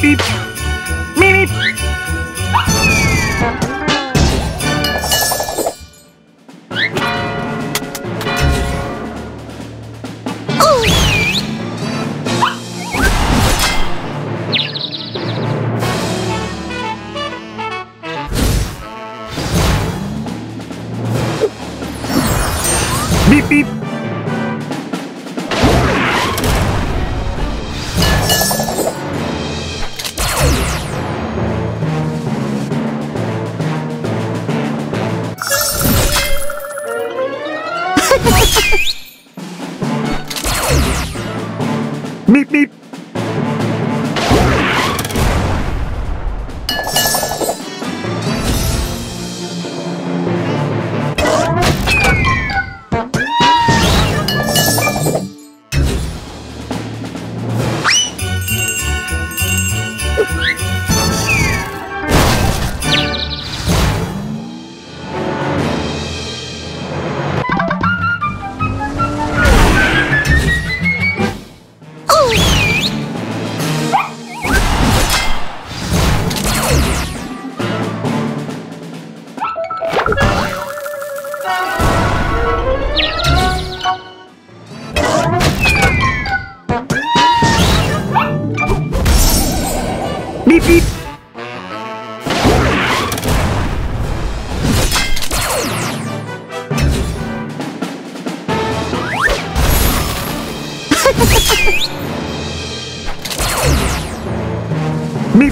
beep beep. Meep Beep beep. meep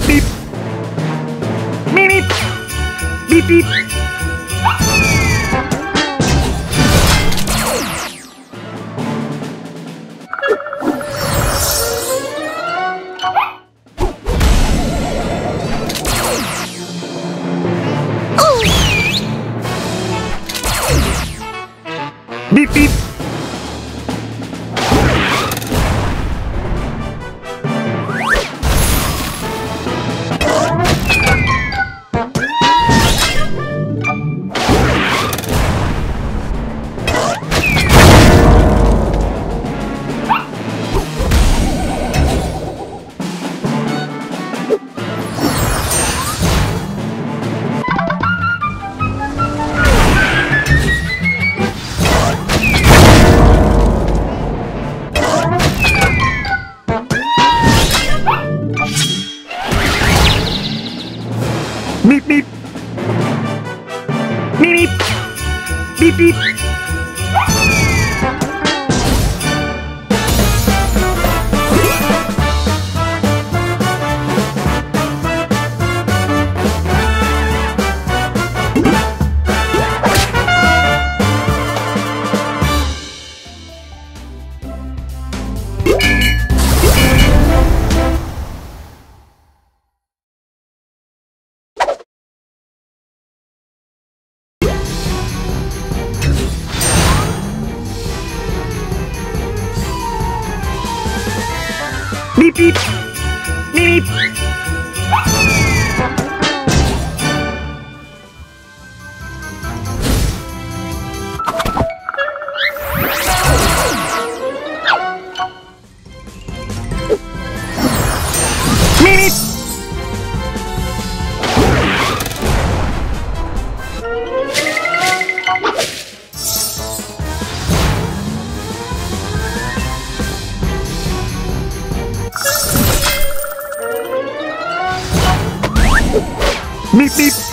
beep beep beep beep beep. Beep 咪咪，咪咪。Meep, meep.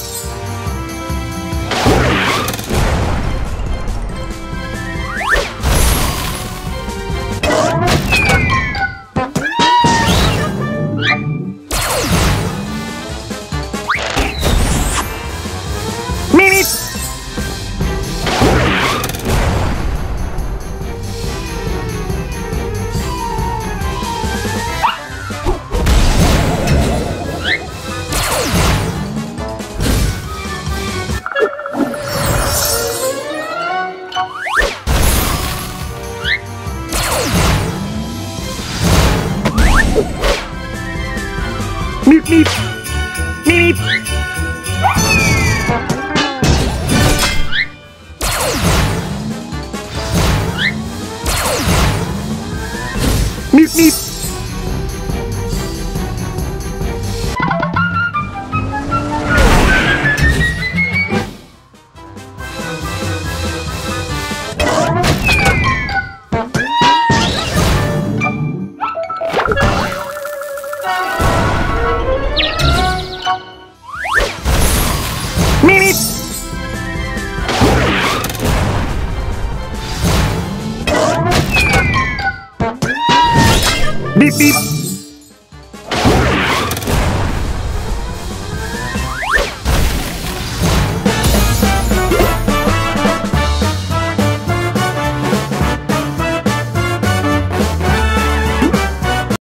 Meep. Meep, meep. Meep.